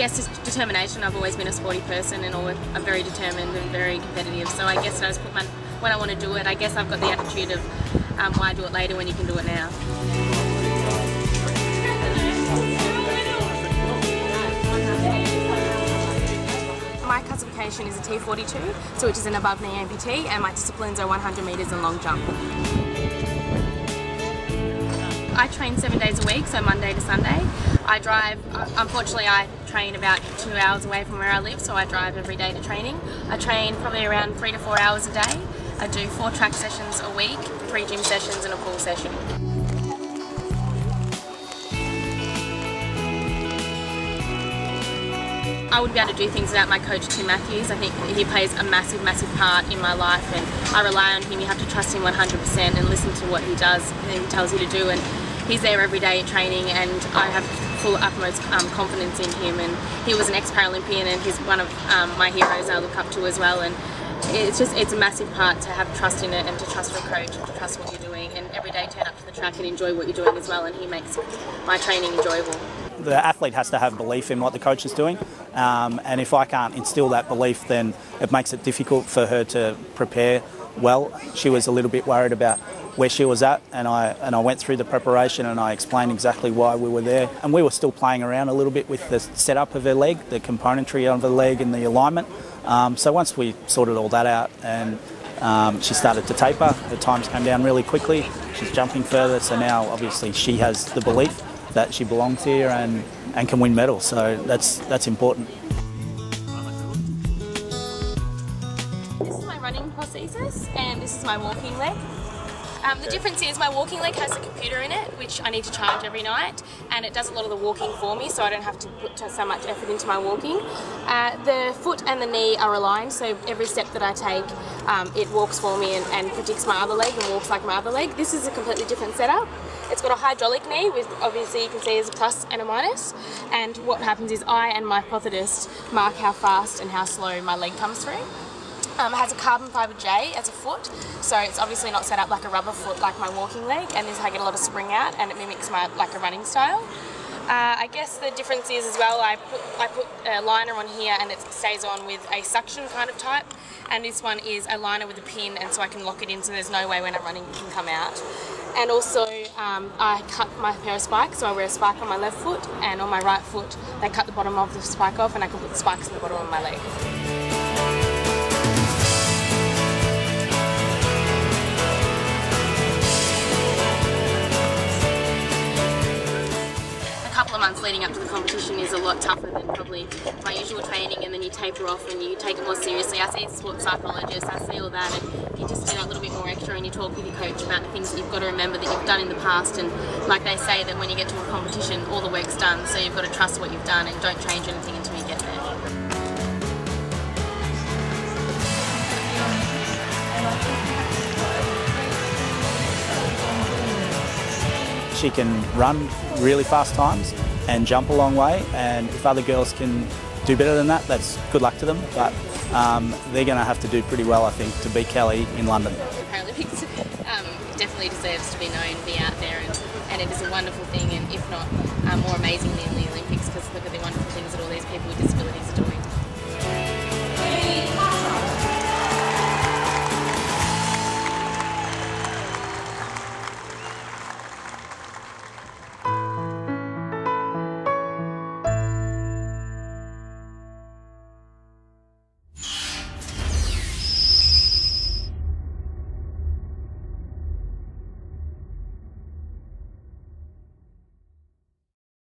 guess it's determination. I've always been a sporty person and always I'm very determined and very competitive. So I guess I just put my when I want to do it. I guess I've got the attitude of um, why do it later when you can do it now. My classification is a T42, so which is an above knee amputee, and my disciplines are 100 metres and long jump. I train seven days a week, so Monday to Sunday. I drive, uh, unfortunately I train about two hours away from where I live, so I drive every day to training. I train probably around three to four hours a day. I do four track sessions a week, three gym sessions and a pool session. I would be able to do things without my coach Tim Matthews. I think he plays a massive, massive part in my life and I rely on him. You have to trust him 100% and listen to what he does and he tells you to do and he's there every day at training and I have full utmost um, confidence in him. And he was an ex-Paralympian and he's one of um, my heroes I look up to as well. And it's just it's a massive part to have trust in it and to trust your coach and to trust what you're doing. And every day turn up to the track and enjoy what you're doing as well. And he makes my training enjoyable. The athlete has to have belief in what the coach is doing. Um, and if I can't instill that belief, then it makes it difficult for her to prepare well. She was a little bit worried about where she was at, and I and I went through the preparation and I explained exactly why we were there. And we were still playing around a little bit with the setup of her leg, the componentry of the leg, and the alignment. Um, so once we sorted all that out and um, she started to taper, her times came down really quickly. She's jumping further, so now obviously she has the belief that she belongs here and, and can win medals. So that's that's important. This is my running prosthesis and this is my walking leg. Um, the difference is my walking leg has a computer in it, which I need to charge every night, and it does a lot of the walking for me, so I don't have to put so much effort into my walking. Uh, the foot and the knee are aligned, so every step that I take, um, it walks for me and, and predicts my other leg and walks like my other leg. This is a completely different setup. It's got a hydraulic knee, which obviously you can see is a plus and a minus. And what happens is I and my prosthetist mark how fast and how slow my leg comes through. Um, it has a carbon fibre J as a foot, so it's obviously not set up like a rubber foot like my walking leg, and this I get a lot of spring out, and it mimics my like a running style. Uh, I guess the difference is as well, I put, I put a liner on here and it stays on with a suction kind of type, and this one is a liner with a pin, and so I can lock it in so there's no way when I'm running it can come out. And also, um, I cut my pair of spikes, so I wear a spike on my left foot, and on my right foot, they cut the bottom of the spike off, and I can put the spikes in the bottom of my leg. Leading up to the competition is a lot tougher than probably my usual training and then you taper off and you take it more seriously. I see sports psychologists, I see all that and you just do that little bit more extra and you talk with your coach about the things that you've got to remember that you've done in the past and like they say that when you get to a competition all the work's done so you've got to trust what you've done and don't change anything until you get there. She can run really fast times and jump a long way. And if other girls can do better than that, that's good luck to them. But um, they're going to have to do pretty well, I think, to beat Kelly in London. The Paralympics um, definitely deserves to be known, be out there, and, and it is a wonderful thing, and if not um, more amazing than the Olympics, because look at the wonderful things that all these people with disabilities are doing.